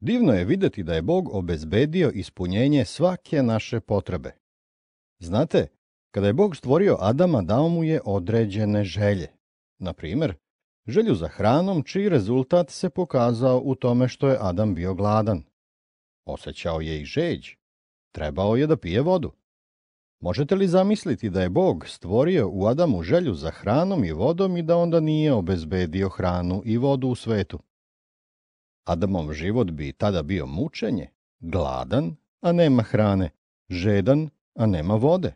Divno je vidjeti da je Bog obezbedio ispunjenje svake naše potrebe. Znate, kada je Bog stvorio Adama, dao mu je određene želje. Na primjer, želju za hranom, čiji rezultat se pokazao u tome što je Adam bio gladan. Osjećao je i žeđ. Trebao je da pije vodu. Možete li zamisliti da je Bog stvorio u Adamu želju za hranom i vodom i da onda nije obezbedio hranu i vodu u svetu? Adamov život bi tada bio mučenje, gladan, a nema hrane, žedan, a nema vode.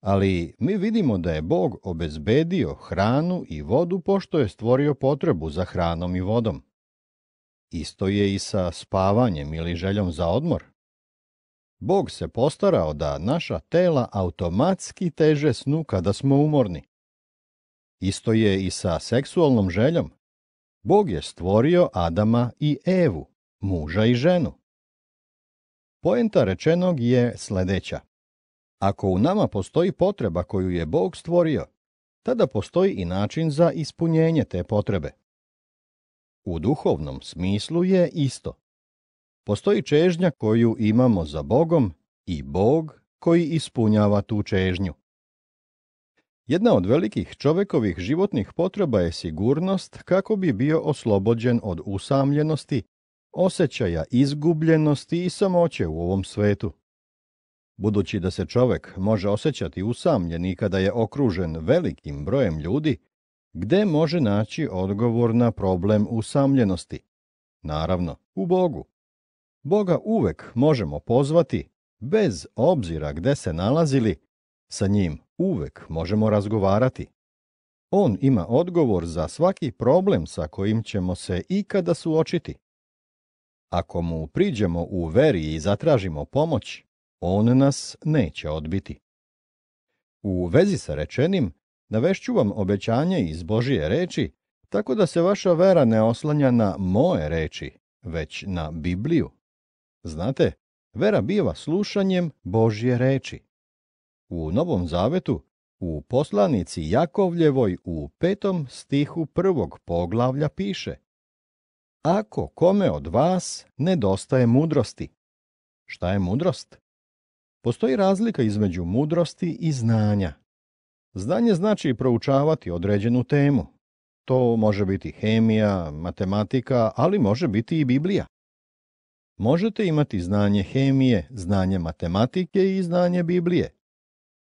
Ali mi vidimo da je Bog obezbedio hranu i vodu pošto je stvorio potrebu za hranom i vodom. Isto je i sa spavanjem ili željom za odmor. Bog se postarao da naša tela automatski teže snu kada smo umorni. Isto je i sa seksualnom željom. Bog je stvorio Adama i Evu, muža i ženu. Poenta rečenog je sljedeća. Ako u nama postoji potreba koju je Bog stvorio, tada postoji i način za ispunjenje te potrebe. U duhovnom smislu je isto. Postoji čežnja koju imamo za Bogom i Bog koji ispunjava tu čežnju. Jedna od velikih čovekovih životnih potreba je sigurnost kako bi bio oslobođen od usamljenosti, osjećaja izgubljenosti i samoće u ovom svetu. Budući da se čovek može osjećati usamljen i kada je okružen velikim brojem ljudi, gde može naći odgovor na problem usamljenosti? Naravno, u Bogu. Boga uvek možemo pozvati, bez obzira gde se nalazili, sa njim uvek možemo razgovarati. On ima odgovor za svaki problem sa kojim ćemo se ikada suočiti. Ako mu priđemo u veri i zatražimo pomoć, on nas neće odbiti. U vezi sa rečenim, navešću vam obećanje iz Božije reči, tako da se vaša vera ne oslanja na moje reči, već na Bibliju. Znate, vera biva slušanjem Božje reči. U Novom Zavetu, u poslanici Jakovljevoj u petom stihu prvog poglavlja piše Ako kome od vas nedostaje mudrosti. Šta je mudrost? Postoji razlika između mudrosti i znanja. Znanje znači proučavati određenu temu. To može biti hemija, matematika, ali može biti i Biblija. Možete imati znanje hemije, znanje matematike i znanje Biblije.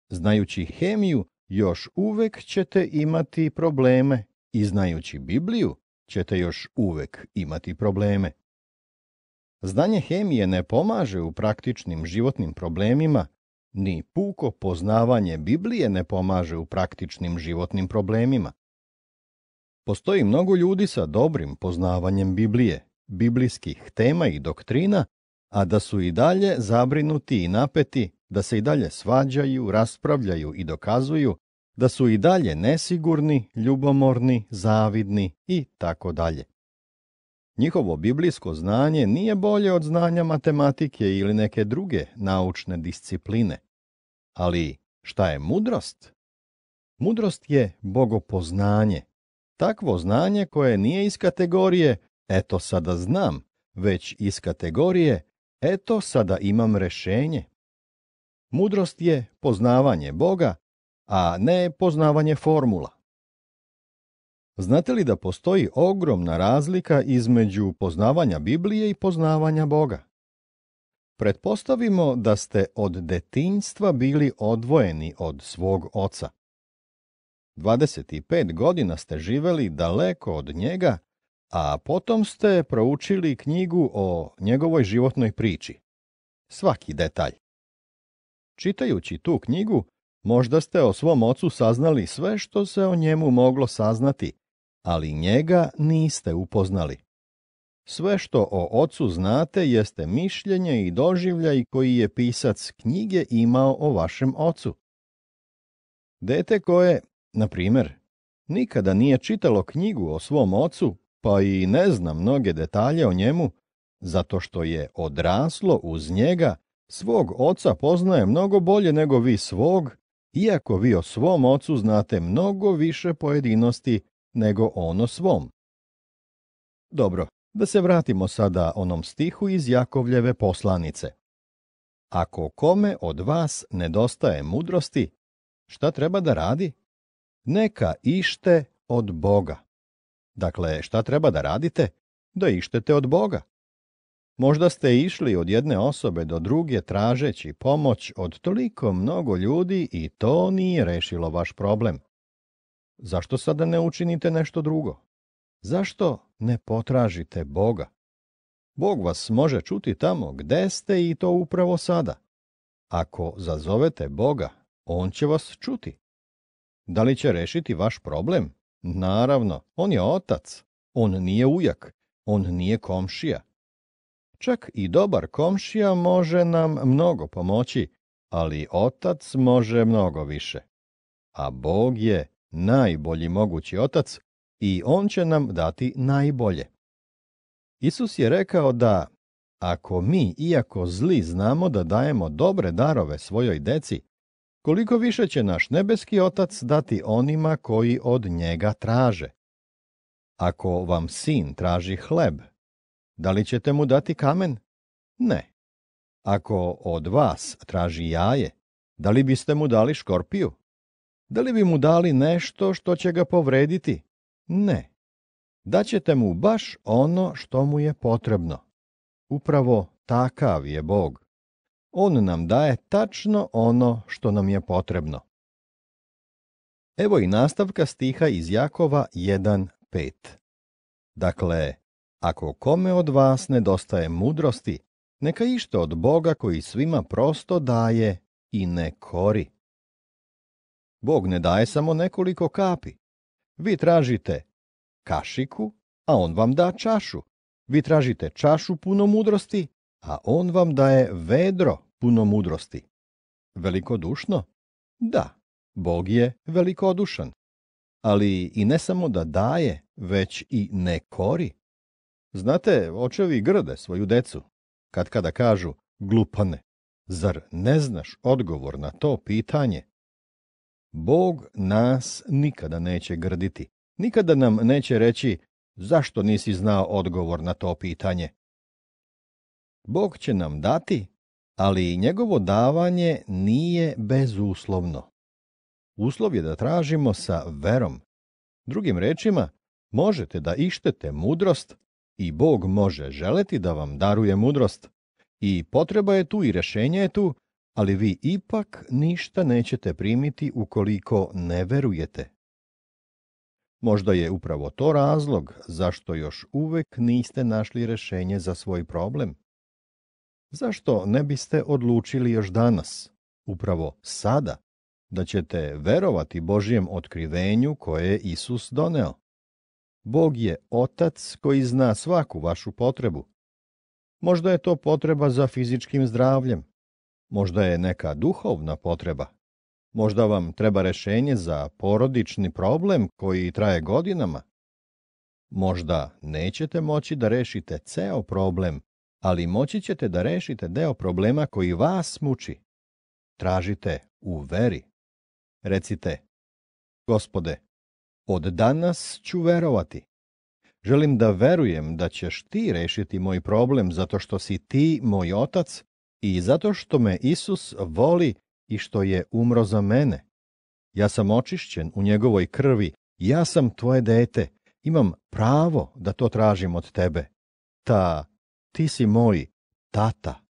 Znajući hemiju, još uvek ćete imati probleme i znajući Bibliju ćete još uvek imati probleme. Znanje hemije ne pomaže u praktičnim životnim problemima, ni puko poznavanje Biblije ne pomaže u praktičnim životnim problemima. Postoji mnogo ljudi sa dobrim poznavanjem Biblije, biblijskih tema i doktrina, a da su i dalje zabrinuti i napeti, da se i dalje svađaju, raspravljaju i dokazuju, da su i dalje nesigurni, ljubomorni, zavidni i tako dalje. Njihovo biblijsko znanje nije bolje od znanja matematike ili neke druge naučne discipline. Ali šta je mudrost? Mudrost je bogopoznanje. Takvo znanje koje nije iz kategorije eto sada znam, već iz kategorije eto sada imam rešenje. Mudrost je poznavanje Boga, a ne poznavanje formula. Znate li da postoji ogromna razlika između poznavanja Biblije i poznavanja Boga? Pretpostavimo da ste od detinjstva bili odvojeni od svog oca. 25 godina ste živeli daleko od njega, a potom ste proučili knjigu o njegovoj životnoj priči. Svaki detalj. Čitajući tu knjigu, možda ste o svom ocu saznali sve što se o njemu moglo saznati, ali njega niste upoznali. Sve što o ocu znate jeste mišljenje i doživljaj koji je pisac knjige imao o vašem ocu. Dete koje, na primjer, nikada nije čitalo knjigu o svom ocu, pa i ne zna mnoge detalje o njemu, zato što je odraslo uz njega, svog oca poznaje mnogo bolje nego vi svog, iako vi o svom ocu znate mnogo više pojedinosti nego ono svom. Dobro, Da se vratimo sada onom stihu iz Jakovljeve poslanice. Ako kome od vas nedostaje mudrosti, šta treba da radi? Neka ište od Boga. Dakle, šta treba da radite? Da ištete od Boga. Možda ste išli od jedne osobe do druge tražeći pomoć od toliko mnogo ljudi i to nije rešilo vaš problem. Zašto sada ne učinite nešto drugo? Zašto ne potražite Boga? Bog vas može čuti tamo gde ste i to upravo sada. Ako zazovete Boga, On će vas čuti. Da li će rešiti vaš problem? Naravno, On je otac. On nije ujak. On nije komšija. Čak i dobar komšija može nam mnogo pomoći, ali otac može mnogo više. A Bog je najbolji mogući otac i on će nam dati najbolje. Isus je rekao da ako mi, iako zli, znamo da dajemo dobre darove svojoj deci, koliko više će naš nebeski otac dati onima koji od njega traže. Ako vam sin traži hleb, da li ćete mu dati kamen? Ne. Ako od vas traži jaje, da li biste mu dali škorpiju? Da li bi mu dali nešto što će ga povrediti? Ne. Daćete mu baš ono što mu je potrebno. Upravo takav je Bog. On nam daje tačno ono što nam je potrebno. Evo i nastavka stiha iz Jakova 1.5. Dakle, ako kome od vas nedostaje mudrosti, neka ište od Boga koji svima prosto daje i ne kori. Bog ne daje samo nekoliko kapi. Vi tražite kašiku, a on vam da čašu. Vi tražite čašu puno mudrosti, a on vam daje vedro puno mudrosti. Velikodušno? Da, Bog je velikodušan. Ali i ne samo da daje, već i ne kori. Znate, očevi grde svoju decu, kad kada kažu, glupane, zar ne znaš odgovor na to pitanje? Bog nas nikada neće grditi, nikada nam neće reći zašto nisi znao odgovor na to pitanje. Bog će nam dati, ali njegovo davanje nije bezuslovno. Uslov je da tražimo sa verom. Drugim rečima, možete da ištete mudrost i Bog može želeti da vam daruje mudrost. I potreba je tu i rešenje je tu, ali vi ipak ništa nećete primiti ukoliko ne verujete. Možda je upravo to razlog zašto još uvek niste našli rešenje za svoj problem. Zašto ne biste odlučili još danas, upravo sada, da ćete verovati Božjem otkrivenju koje je Isus doneo? Bog je otac koji zna svaku vašu potrebu. Možda je to potreba za fizičkim zdravljem. Možda je neka duhovna potreba. Možda vam treba rešenje za porodični problem koji traje godinama. Možda nećete moći da rešite ceo problem, ali moći ćete da rešite deo problema koji vas muči. Tražite u veri. Recite, Gospode, od danas ću verovati. Želim da verujem da ćeš ti rešiti moj problem zato što si ti moj otac i zato što me Isus voli i što je umro za mene. Ja sam očišćen u njegovoj krvi, ja sam tvoje dete, imam pravo da to tražim od tebe. Ta, ti si moj tata.